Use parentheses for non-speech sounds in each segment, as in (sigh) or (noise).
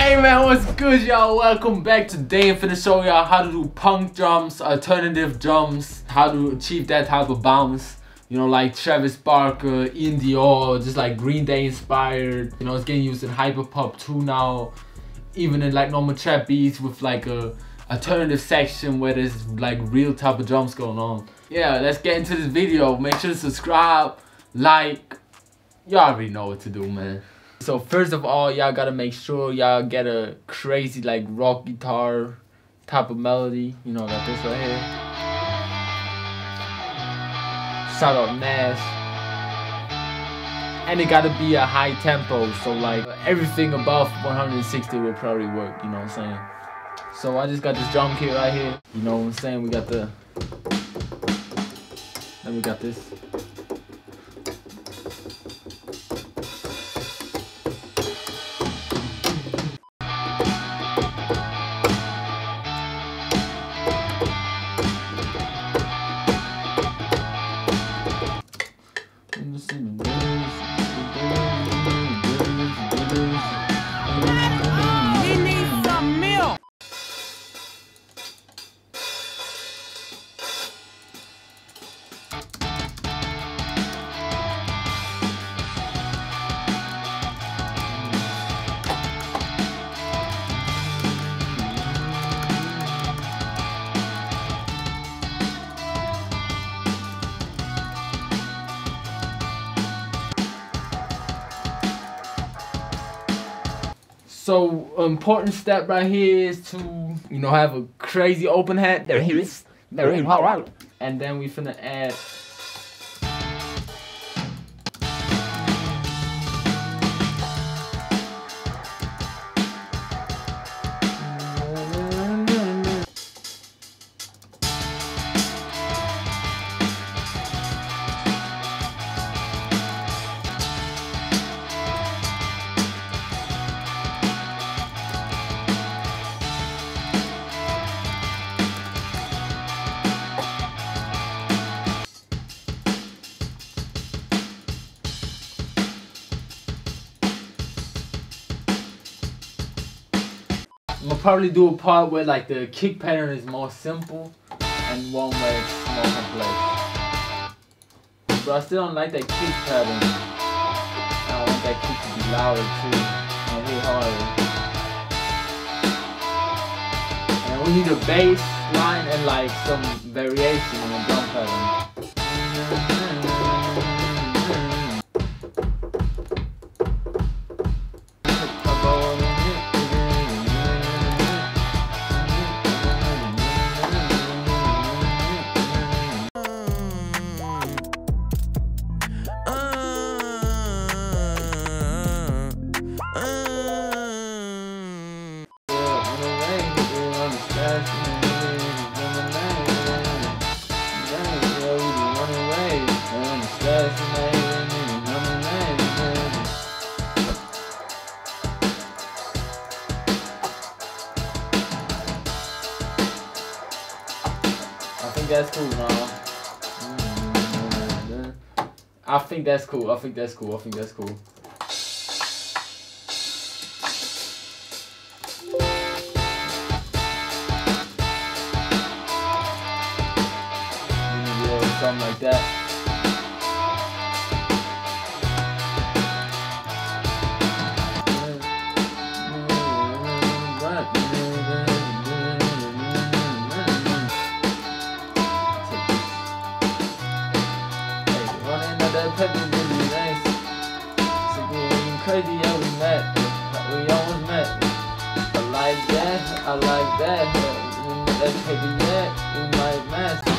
Hey man, what's good y'all? Welcome back. Today I'm finna show y'all how to do punk drums, alternative drums, how to achieve that type of bounce. You know, like Travis Barker, Iann Dior, just like Green Day inspired. You know, it's getting used in hyperpop too now. Even in like normal trap beats with like a alternative section where there's like real type of drums going on. Yeah, let's get into this video. Make sure to subscribe, like. Y'all already know what to do, man. So first of all, y'all gotta make sure y'all get a crazy like rock guitar type of melody. You know, got this right here. Shout out Nas. And it gotta be a high tempo, so like everything above 160 will probably work, you know what I'm saying? So I just got this drum kit right here. You know what I'm saying? We got the then we got this. He So important step right here is to you know have a crazy open hat. There he is. There he is. All right. And then we finna add. I'm gonna probably do a part where like the kick pattern is more simple and one where it's more complex. But I still don't like that kick pattern. I want that kick to be louder too. And hit harder. And we need a bass line and like some variation in the drum pattern. Cool now. I think that's cool. I think that's cool. I think that's cool. Something like that. That paper yet, we might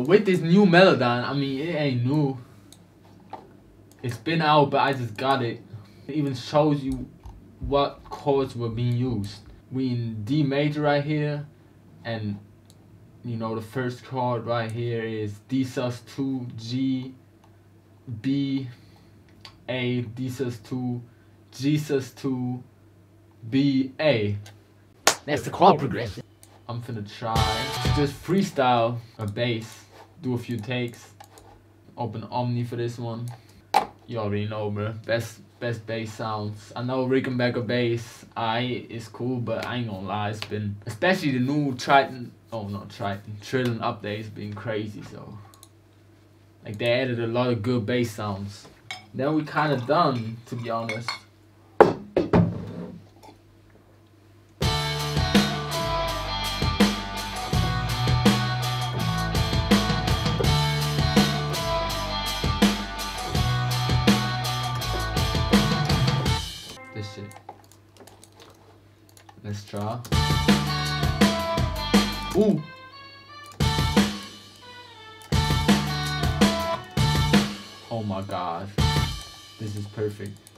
with this new Melodyne, I mean it ain't new. It's been out, but I just got it. It even shows you what chords were being used. we in D major right here, and you know the first chord right here is D sus two G B A D sus two G sus two B A. That's the chord progression. I'm finna try just freestyle a bass, do a few takes, open Omni for this one. You already know, bro. Best best bass sounds. I know Rickenbacker bass, I is cool, but I ain't gonna lie, it's been especially the new Triton. Oh no, Triton Trilian updates been crazy. So like they added a lot of good bass sounds. Then we kind of done, to be honest. God. This is perfect.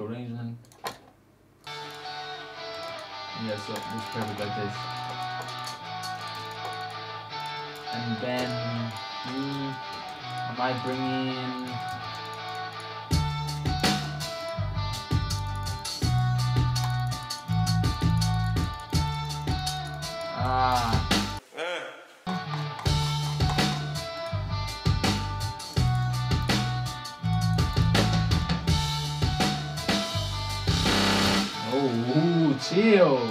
Arrangement. Yeah, so it's perfect like this. And then mm, I might bring in Ah. Ooh.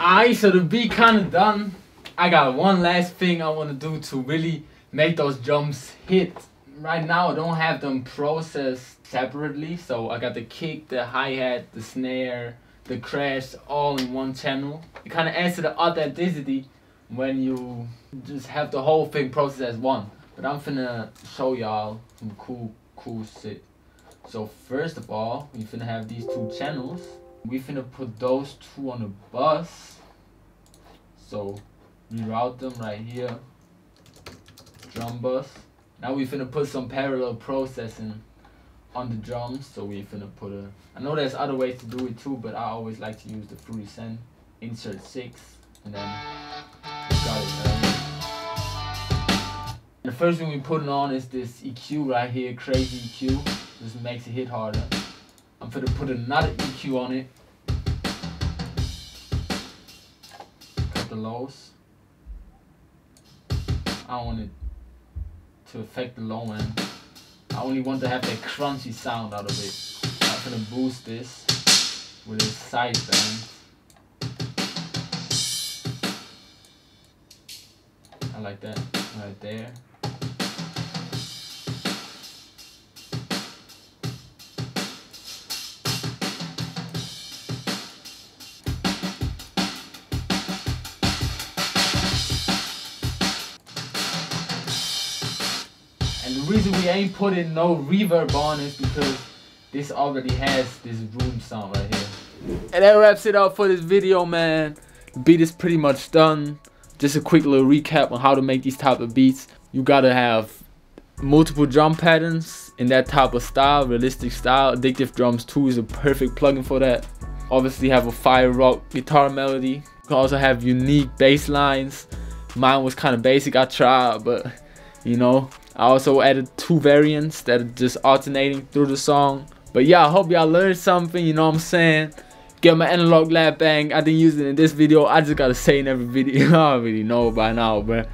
Alright, so the beat kind of done. I got one last thing I want to do to really make those drums hit. Right now, I don't have them processed separately, so I got the kick, the hi-hat, the snare, the crash all in one channel. It kind of adds to the authenticity when you just have the whole thing processed as one. But I'm finna show y'all some cool, cool shit. So first of all, we finna have these two channels. We finna put those two on the bus. So reroute them right here. Drum bus. Now we finna put some parallel processing on the drums. So we're gonna put a. I know there's other ways to do it too, but I always like to use the Fruity Send. Insert six, and then got it. The first thing we're putting on is this EQ right here, crazy EQ. This makes it hit harder. I'm gonna put another EQ on it. Cut the lows. I want it to affect the low end. I only want to have that crunchy sound out of it. I'm gonna boost this with a sideband. I like that right there. Reason we ain't putting no reverb on is because this already has this room sound right here. And that wraps it up for this video, man. The beat is pretty much done. Just a quick little recap on how to make these type of beats. You gotta have multiple drum patterns in that type of style, realistic style. Addictive Drums 2 is a perfect plugin for that. Obviously have a fire rock guitar melody. You can also have unique bass lines. Mine was kind of basic, I tried, but you know. I also added two variants that are just alternating through the song. But yeah, I hope y'all learned something, you know what I'm saying? Get my analog Lab bank. I didn't use it in this video. I just gotta say in every video. (laughs) I already know by now, but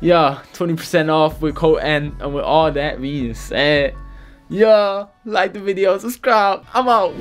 yeah, 20% off with code N and with all that being said, yeah, like the video, subscribe. I'm out.